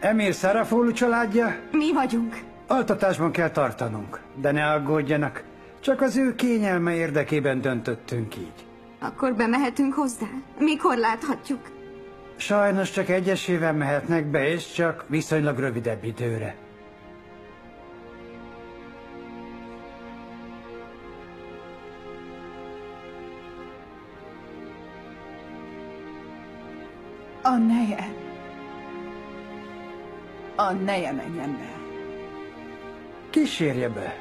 Emir Sarafolu családja? Mi vagyunk. Altatásban kell tartanunk, de ne aggódjanak. Csak az ő kényelme érdekében döntöttünk így. Akkor bemehetünk hozzá? Mikor láthatjuk? Sajnos csak egyesével mehetnek be, és csak viszonylag rövidebb időre. A neje. A neje menjen be. Kísérje be.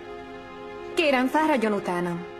Kérem, fáradjon utánam.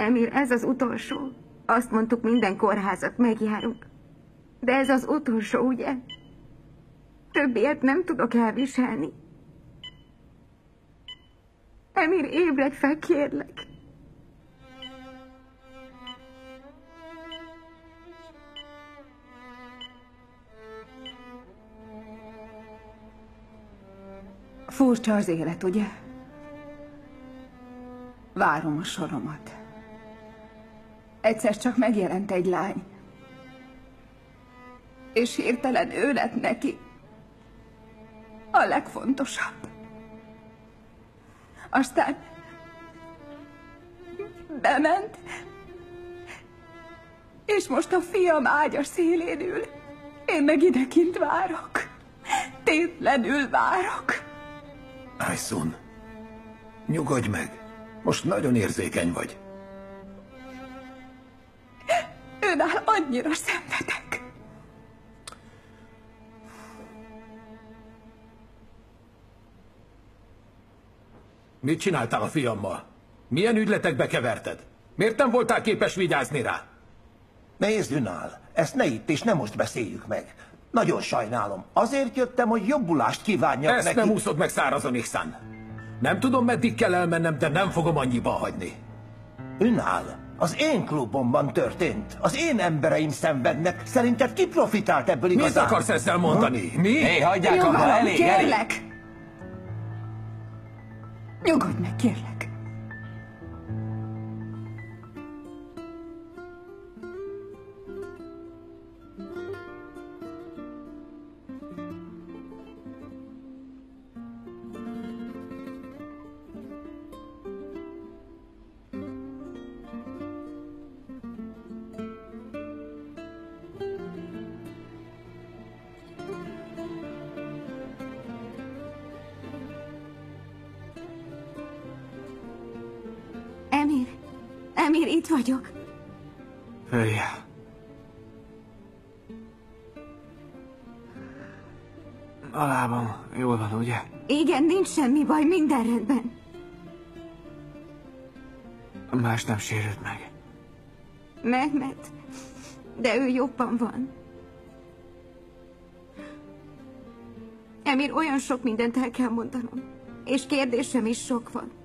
Emir, ez az utolsó. Azt mondtuk, minden kórházat megjárunk. De ez az utolsó, ugye? Többiet nem tudok elviselni. Emir, ébredj fel, kérlek. Furcsa az élet, ugye? Várom a soromat. Egyszer csak megjelent egy lány. És hirtelen ő lett neki a legfontosabb. Aztán bement, és most a fiam ágya szélén ül. Én meg idekint várok. Tétlenül várok. Aysun, nyugodj meg. Most nagyon érzékeny vagy. Önál annyira szenvedek. Mit csináltál a fiammal? Milyen ügyletekbe keverted? Miért nem voltál képes vigyázni rá? Nézd, Ünál, ezt ne itt és ne most beszéljük meg. Nagyon sajnálom. Azért jöttem, hogy jobbulást kívánjak Ezt neki. nem úszod meg szárazon, Ihsan. Nem tudom, meddig kell elmennem, de nem fogom annyiba hagyni. Ünál, az én klubomban történt. Az én embereim szenvednek. Szerinted ki profitált ebből Mit igazán? akarsz ezzel mondani? Mi? Hé, hagyják abba, elég, elég. kérlek! Nyugodj meg, kérlek. Emir, itt vagyok. Hölje. A lábam jól van, ugye? Igen, nincs semmi baj, minden rendben. Más nem sérült meg. Mehmet, de ő jobban van. Emir, olyan sok mindent el kell mondanom. És kérdésem is sok van.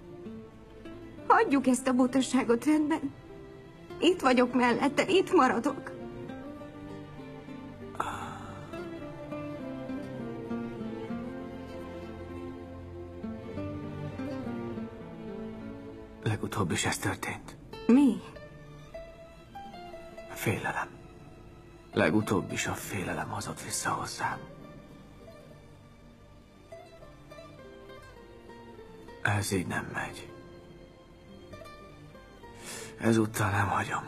Hagyjuk ezt a butaságot rendben. Itt vagyok mellette, itt maradok. Legutóbb is ez történt. Mi? Félelem. Legutóbb is a félelem hozott vissza hozzám. Ez így nem megy. Ezúttal nem hagyom.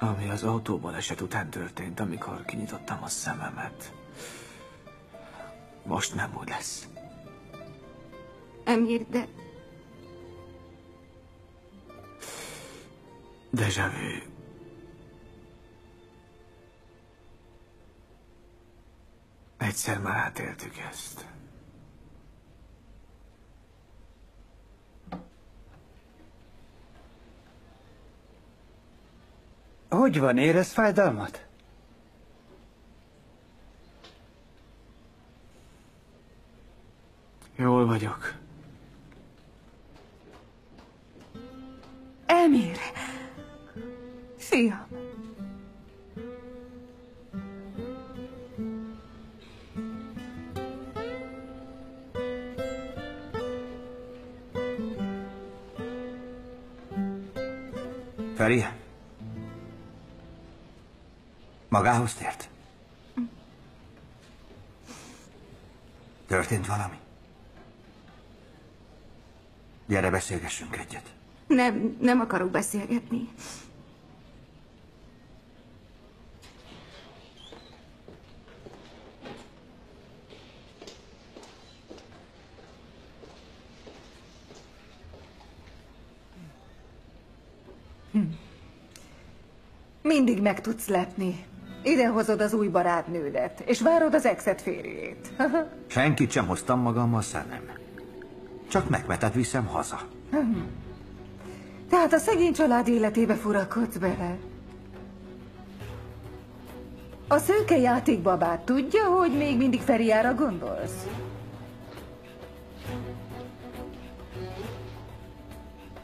Ami az autóbaleset után történt, amikor kinyitottam a szememet. Most nem úgy lesz. Emir, de... Deja vu. Egyszer már átéltük ezt. Hogy van, érez fájdalmat? Jól vagyok. Emir! Fiam! Feri? Magához tért? Történt valami? Gyere, beszélgessünk egyet. Nem, nem akarok beszélgetni. Mindig meg tudsz lepni. Ide hozod az új barátnődet, és várod az exet férjét. Senkit sem hoztam magammal szemem. Csak megvetet viszem haza. Tehát a szegény család életébe furakodsz bele. A szőke játékbabát tudja, hogy még mindig Feriára gondolsz?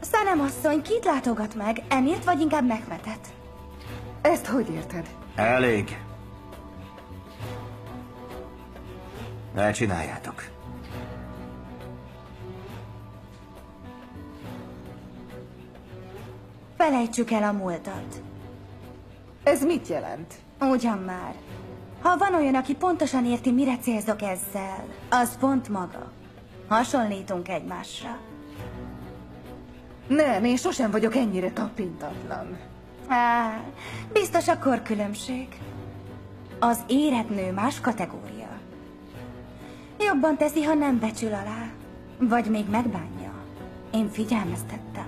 Szanem asszony, kit látogat meg? Emirt vagy inkább megvetet? Ezt hogy érted? Elég. Ne csináljátok. Felejtsük el a múltat. Ez mit jelent? Ugyan már. Ha van olyan, aki pontosan érti, mire célzok ezzel, az pont maga. Hasonlítunk egymásra. Nem, én sosem vagyok ennyire tapintatlan. Á, biztos a korkülönbség. Az érett nő más kategória. Jobban teszi, ha nem becsül alá. Vagy még megbánja. Én figyelmeztettem.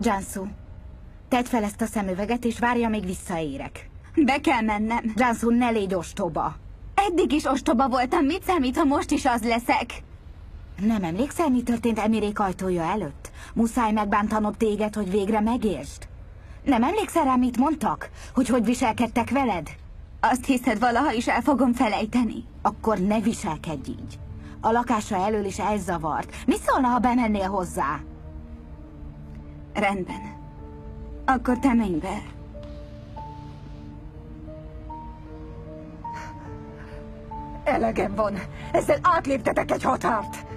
Jansu, tedd fel ezt a szemüveget, és várja, még visszaérek. Be kell mennem. Jansu, ne légy ostoba. Eddig is ostoba voltam, mit számít, ha most is az leszek? Nem emlékszel, mi történt Emirék ajtója előtt? Muszáj megbántanom téged, hogy végre megértsd. Nem emlékszel rá, mit mondtak? Hogy hogy viselkedtek veled? Azt hiszed, valaha is el fogom felejteni? Akkor ne viselkedj így. A lakásra elől is elzavart. Mi szólna, ha bemennél hozzá? Rendben. Akkor te menj be. Elegem van. Ezzel átléptetek egy határt.